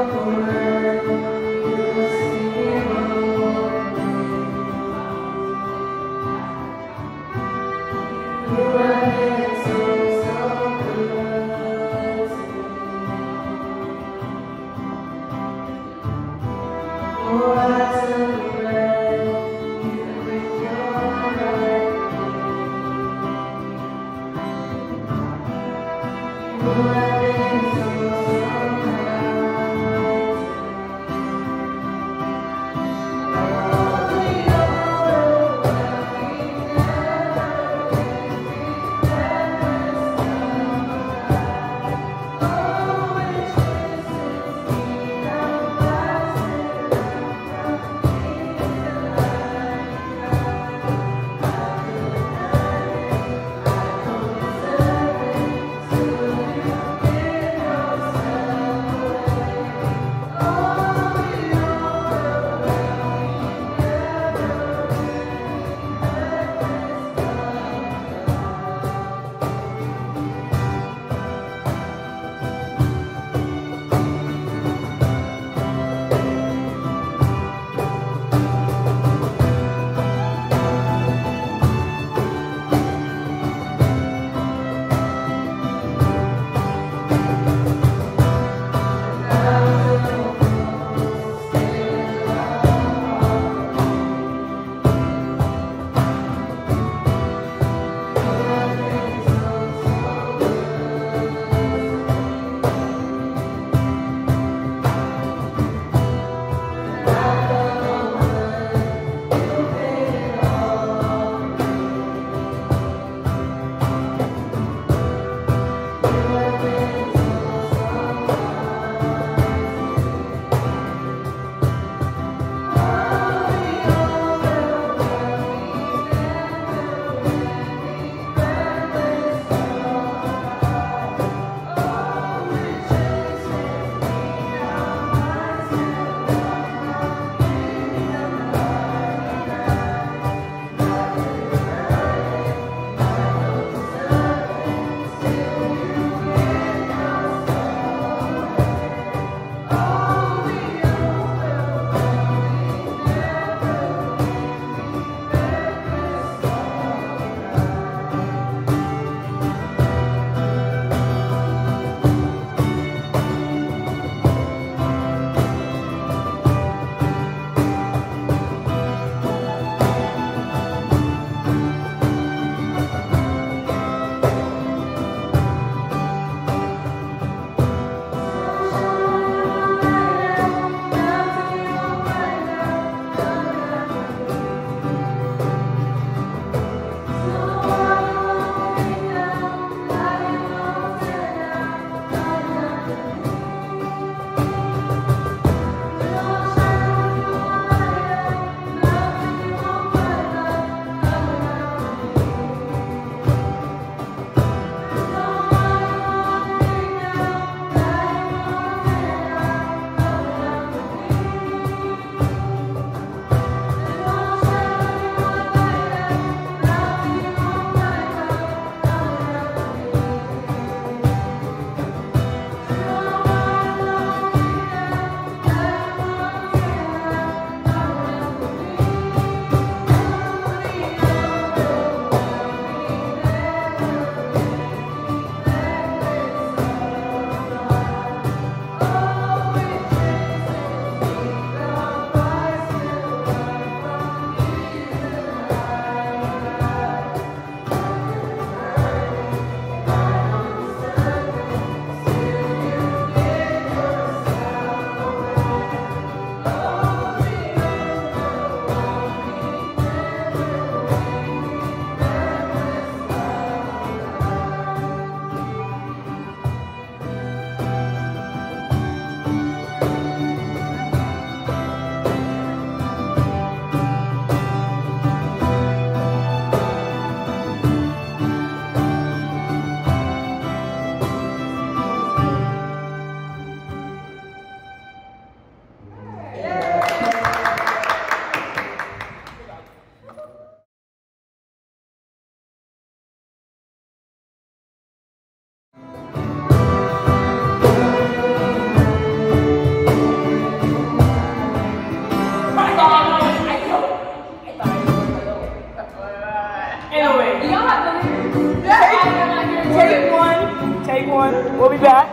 Whoever Take one. Take one. We'll be back.